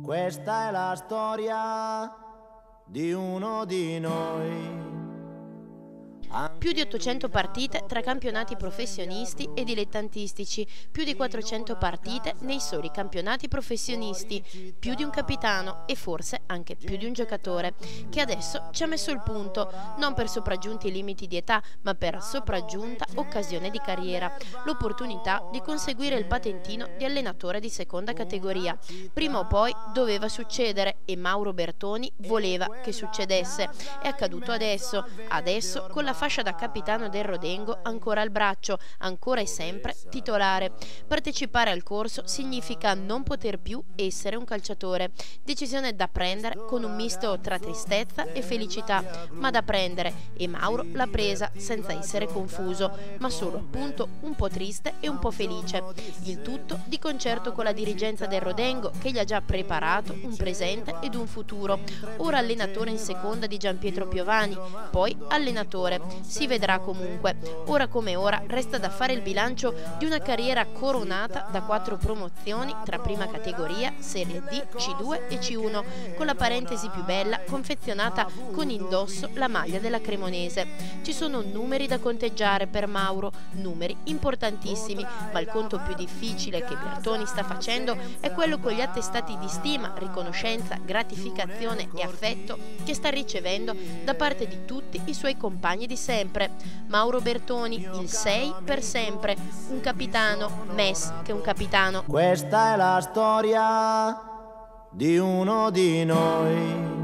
Questa è la storia di uno di noi. Più di 800 partite tra campionati professionisti e dilettantistici, più di 400 partite nei soli campionati professionisti, più di un capitano e forse anche più di un giocatore, che adesso ci ha messo il punto, non per sopraggiunti limiti di età, ma per sopraggiunta occasione di carriera, l'opportunità di conseguire il patentino di allenatore di seconda categoria. Prima o poi doveva succedere e Mauro Bertoni voleva che succedesse. È accaduto adesso, adesso con la fascia da capitano del Rodengo ancora al braccio, ancora e sempre titolare. Partecipare al corso significa non poter più essere un calciatore. Decisione da prendere con un misto tra tristezza e felicità, ma da prendere e Mauro l'ha presa senza essere confuso, ma solo appunto un po' triste e un po' felice. Il tutto di concerto con la dirigenza del Rodengo che gli ha già preparato un presente ed un futuro. Ora allenatore in seconda di Gianpietro Piovani, poi allenatore si vedrà comunque. Ora come ora resta da fare il bilancio di una carriera coronata da quattro promozioni tra prima categoria, Serie D, C2 e C1, con la parentesi più bella confezionata con indosso la maglia della Cremonese. Ci sono numeri da conteggiare per Mauro, numeri importantissimi, ma il conto più difficile che Bertoni sta facendo è quello con gli attestati di stima, riconoscenza, gratificazione e affetto che sta ricevendo da parte di tutti i suoi compagni di sempre. Mauro Bertoni, il 6 per sempre, un capitano, Mess che un capitano. Questa è la storia di uno di noi.